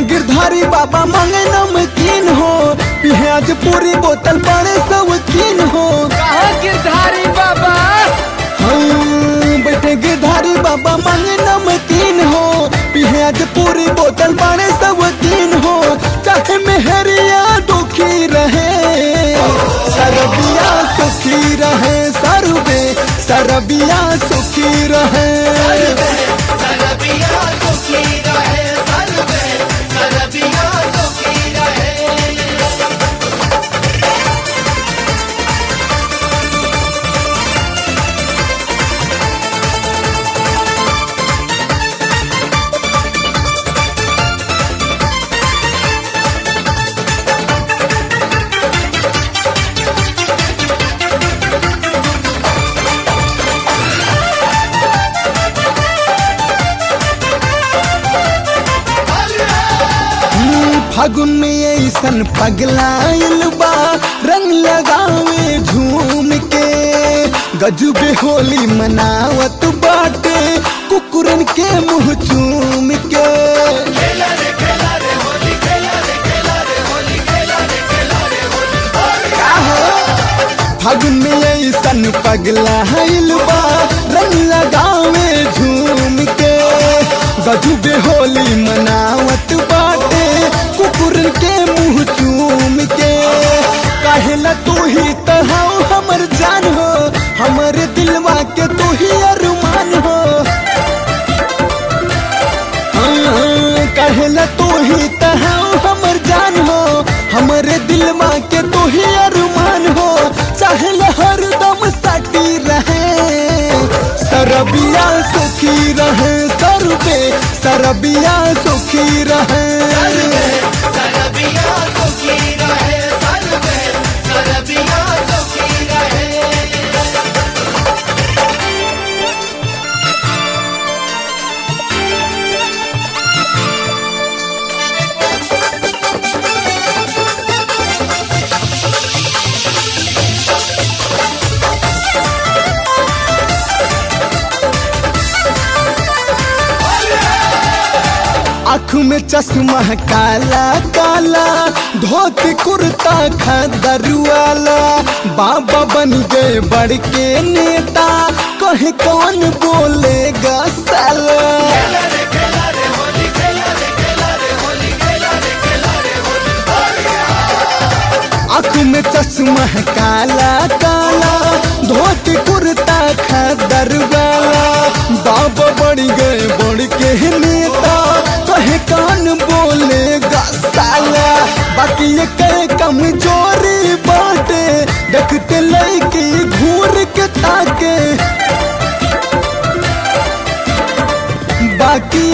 गिरधारी बाबा मांगे नमकीन हो। पिहे आज पूरी बोतल बड़े शौकीन हो। कहा गिरधारी बाबा? हाँ, बैठे गिरधारी बाबा मांगे नमकीन हो। पिहे आज पूरी बोतल बड़े शौकीन हो। चाहे मेहरिया दुखी रहे सरबिया सुखी रहे सरबे सरबिया सुखी रहे। फागुन में ऐसन पगलाइल बा रंग लगावे झूम के। गजबे होली मनावत बाटे, कुकुरन के मुँह चूम के। खेला रे फागुन में ऐसन पगलाइल बा रंग लगावे झूम के। गजबे होली मनावत बाटे ही है हमर जान हो, हमारे दिल माँ के तो ही अरमान हो। चाहे हरदम सटी रहे सरबिया सुखी रहे, सर पे सरबिया सुखी रहे। आँख में चश्मा काला काला। धोती, कुर्ता, खदर वाला। बाबा बन गए बड़के नेता। कहे कौन बोलेगा साला? आँख में चश्मा काला काला aquí.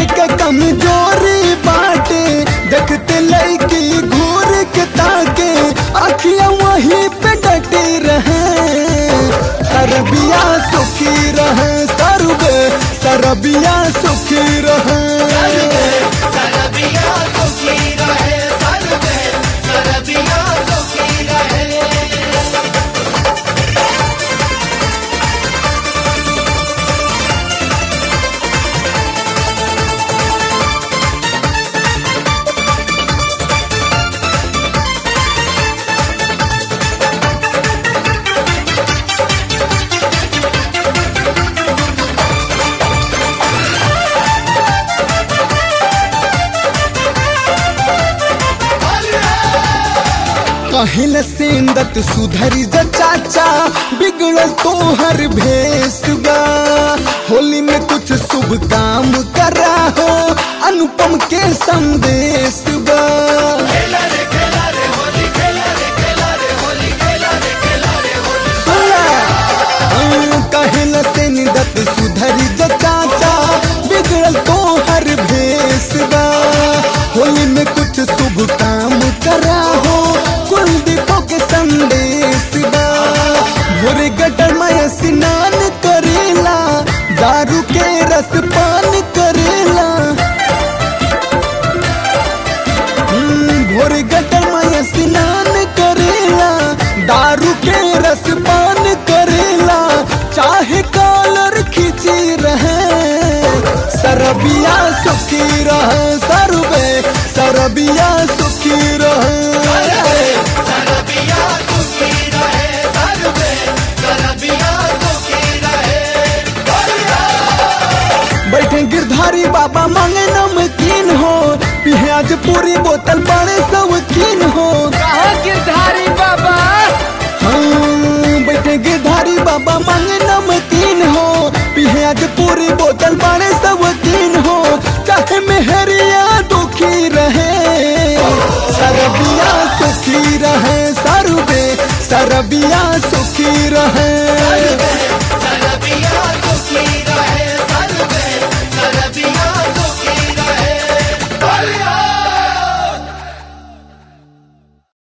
कहिल सेंदत सुधरी ज चाचा बिगड़ल तोहर भेसगा। होली में कुछ शुभ काम करा हो, अनुपम के संदेश बा के पान करेला। भोर भोरे गटर में स्नान करेला। दारू होतल बड़े शौकीन हो। कहा गिरधारी बाबा? हाँ बैठे गिरधारी बाबा मांगे नमकीन हो। पीहे आज पूरी बोतल बड़े शौकीन हो। चाहे मेहरिया दुखी रहे सरबिया सुखी रहे सरबे सरबिया